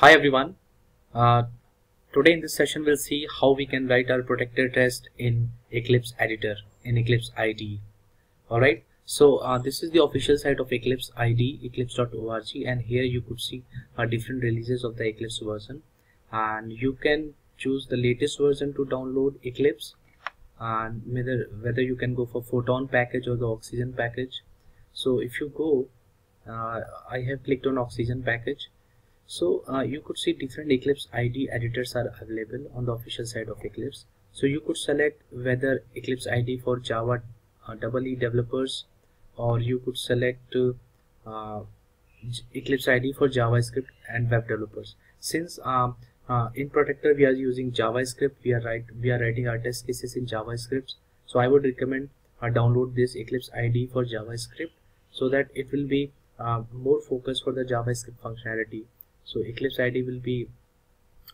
Hi everyone. Uh, today in this session we'll see how we can write our Protractor test in Eclipse editor in Eclipse IDE. Alright, so uh, this is the official site of Eclipse IDE, eclipse.org and here you could see uh, different releases of the Eclipse version and you can choose the latest version to download Eclipse and whether, whether you can go for Photon package or the Oxygen package. So if you go, uh, I have clicked on Oxygen package so uh, you could see different Eclipse ID editors are available on the official site of Eclipse. So you could select whether Eclipse ID for Java uh, EE developers or you could select uh, Eclipse ID for JavaScript and web developers. Since um, uh, in Protractor we are using JavaScript, we are write we are writing our test cases in JavaScript. So I would recommend uh, download this Eclipse ID for JavaScript so that it will be uh, more focused for the JavaScript functionality so Eclipse IDE will be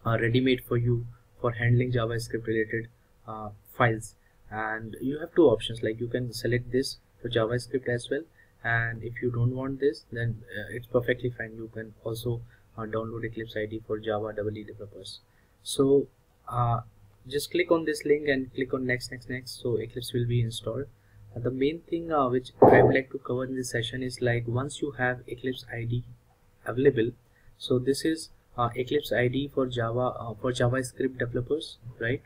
uh, ready-made for you for handling JavaScript related uh, files. And you have two options like you can select this for JavaScript as well. And if you don't want this then uh, it's perfectly fine. You can also uh, download Eclipse IDE for Java EE developers. So uh, just click on this link and click on next next next. So Eclipse will be installed. Uh, the main thing which I would like to cover in this session is like once you have Eclipse IDE available so this is uh, Eclipse IDE for Java uh, for JavaScript developers right?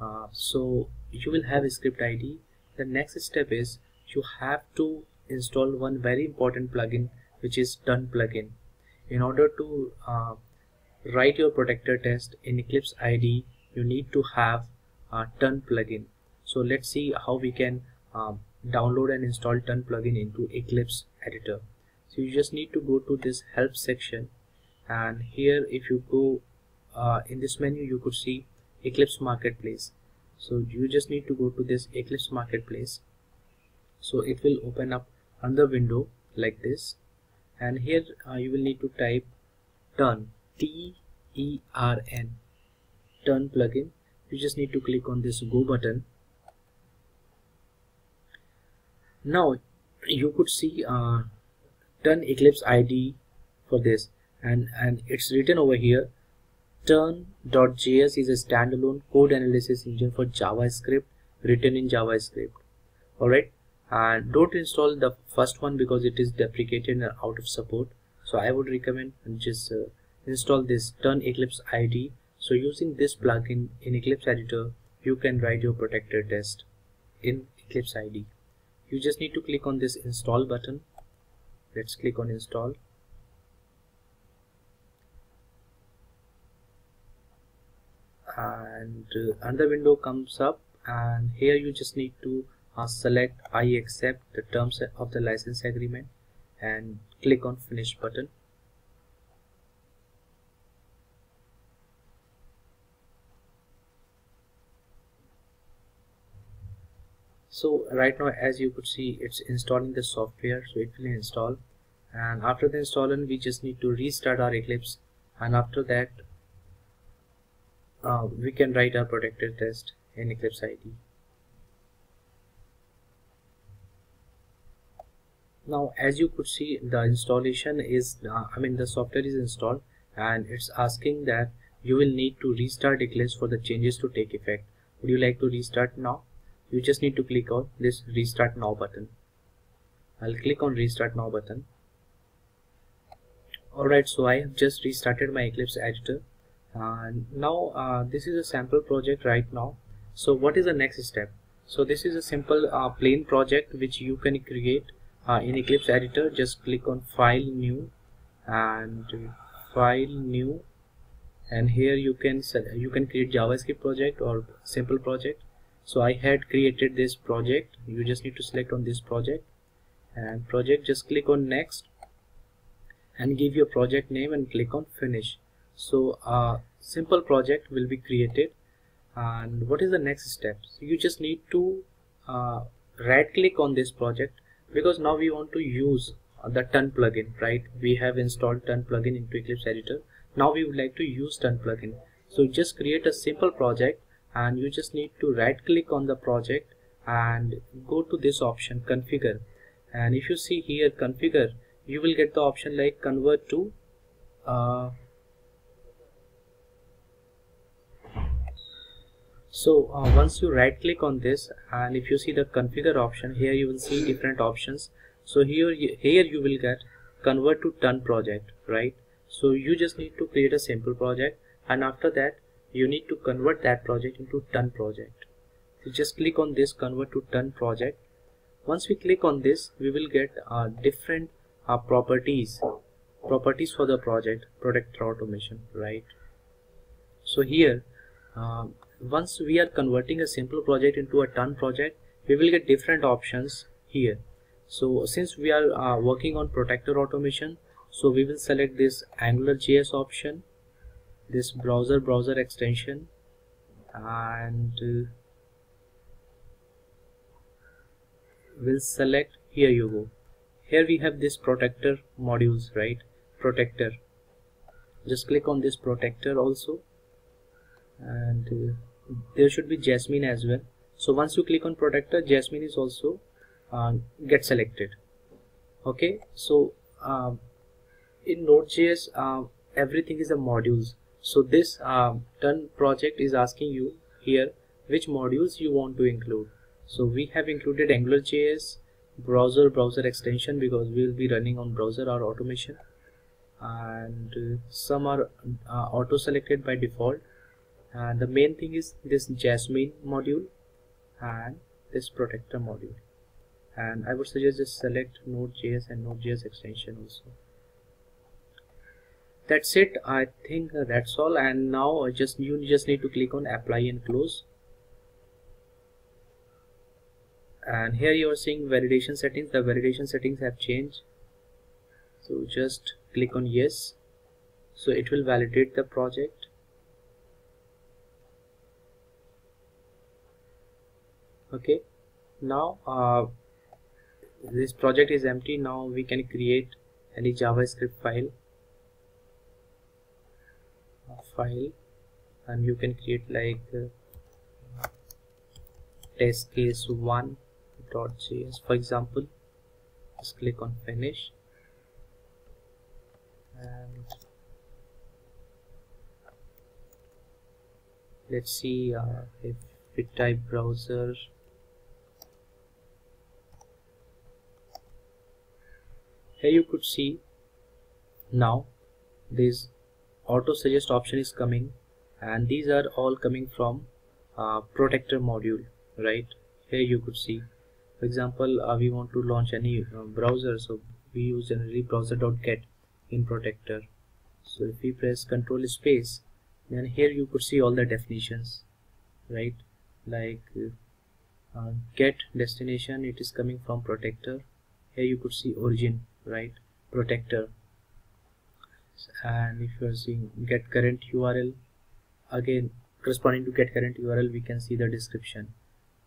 Uh, so you will have a script ID the next step is you have to install one very important plugin which is Tern plugin. In order to uh, write your Protractor test in Eclipse IDE you need to have a plugin. So let's see how we can um, download and install Tern plugin into Eclipse editor. So you just need to go to this help section and here if you go uh, in this menu you could see Eclipse Marketplace. So you just need to go to this Eclipse Marketplace. So it will open up another window like this. And here uh, you will need to type Tern T-E-R-N Tern plugin. You just need to click on this go button. Now you could see uh, Tern Eclipse ID for this and and it's written over here. Tern.js is a standalone code analysis engine for javascript written in javascript. All right and don't install the first one because it is deprecated and out of support. So i would recommend just uh, install this Tern eclipse id so using this plugin in eclipse editor you can write your Protractor test in eclipse id you just need to click on this install button. Let's click on install and uh, another window comes up and here you just need to uh, select I accept the terms of the license agreement and click on finish button. So right now as you could see it's installing the software so it will install. And after the installation we just need to restart our Eclipse. And after that uh, we can write our Protractor test in Eclipse IDE. Now as you could see the installation is uh, I mean the software is installed and it's asking that you will need to restart Eclipse for the changes to take effect. Would you like to restart now? You just need to click on this restart now button. I'll click on restart now button. Alright so I have just restarted my Eclipse editor now uh, this is a sample project right now. So what is the next step? So this is a simple uh, plain project which you can create uh, in Eclipse editor. Just click on file new and file new. And here you can you can create JavaScript project or simple project. So I had created this project. You just need to select on this project. And project just click on next and give your project name and click on finish. So a simple project will be created. And what is the next step? So you just need to uh, right click on this project because now we want to use the Tern plugin right? We have installed Tern plugin into Eclipse editor. Now we would like to use Tern plugin. So just create a simple project and you just need to right click on the project and go to this option configure. And if you see here configure you will get the option like convert to uh, so uh, once you right click on this and if you see the configure option here you will see different options. So here you, here you will get convert to Tern project right? So you just need to create a simple project and after that you need to convert that project into Tern project. So just click on this convert to Tern project. Once we click on this we will get uh, different uh, properties. Properties for the project Protractor automation right? So here um, once we are converting a simple project into a Tern project we will get different options here. So since we are uh, working on Protractor automation so we will select this angular js option this browser browser extension and uh, we'll select here you go. Here we have this Protractor modules right? Protractor. Just click on this Protractor also and uh, there should be jasmine as well. So once you click on Protractor jasmine is also uh, get selected. Okay? So uh, in node.js uh, everything is a modules. So this uh, Tern project is asking you here which modules you want to include. So we have included angular.js browser browser extension because we will be running on browser or automation. And uh, some are auto selected by default and the main thing is this jasmine module and this Protractor module. And I would suggest just select node.js and node.js extension also. That's it. I think that's all. And now just you just need to click on apply and close. And here you are seeing validation settings. The validation settings have changed. So just click on yes. So it will validate the project okay. Now uh, this project is empty. Now we can create any javascript file. File. And you can create like uh, test case 1 index.js for example just click on finish. And let's see uh, if we type browser here you could see now this auto suggest option is coming and these are all coming from uh, Protractor module right? Here you could see for example uh, we want to launch any uh, browser so we use generally browser.get in Protractor. So if we press control space then here you could see all the definitions right? Like uh, get destination it is coming from Protractor. Here you could see origin right? Protractor. And if you are seeing get current url again corresponding to get current url we can see the description.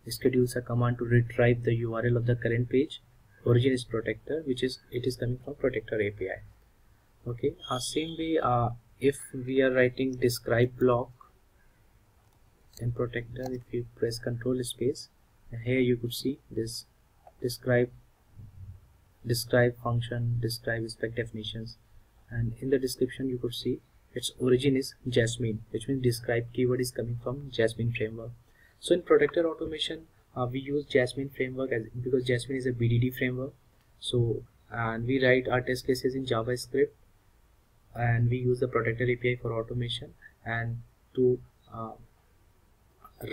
Schedules a command to retrieve the URL of the current page. Origin is Protractor which is it is coming from Protractor API okay uh, same way uh, if we are writing describe block in Protractor if you press control space here you could see this describe describe function describe spec definitions and in the description you could see its origin is jasmine which means describe keyword is coming from jasmine framework. So in Protractor automation uh, we use jasmine framework as because jasmine is a bdd framework. So and we write our test cases in javascript and we use the Protractor api for automation and to uh,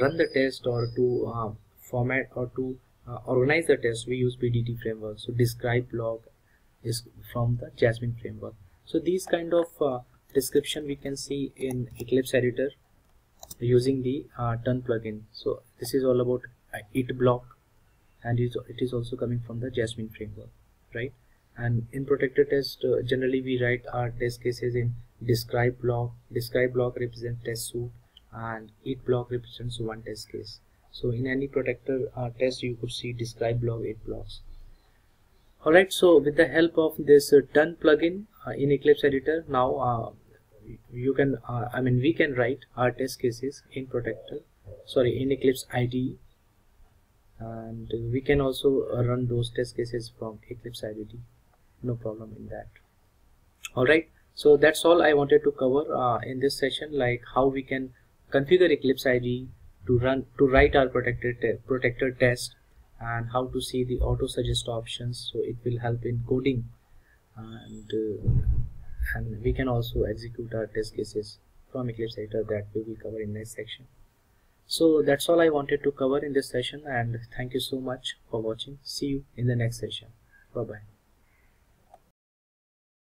run the test or to uh, format or to uh, organize the test. We use bdd framework. So describe block is from the jasmine framework. So these kind of uh, description we can see in eclipse editor using the uh, Tern plugin. So this is all about uh, it block and it is also coming from the jasmine framework right? And in Protractor test uh, generally we write our test cases in describe block. Describe block represents test suite and it block represents one test case so in any Protractor uh, test you could see describe block eight blocks. Alright so with the help of this uh, Tern plugin uh, in eclipse editor now uh, you can uh, I mean we can write our test cases in Protractor sorry in Eclipse IDE and we can also run those test cases from Eclipse IDE no problem in that. Alright so that's all I wanted to cover uh, in this session like how we can configure Eclipse IDE to run to write our Protractor te Protractor test and how to see the auto suggest options. So it will help in coding. And uh, and we can also execute our test cases from eclipse editor that we will cover in next section. So that's all i wanted to cover in this session and thank you so much for watching. See you in the next session. Bye bye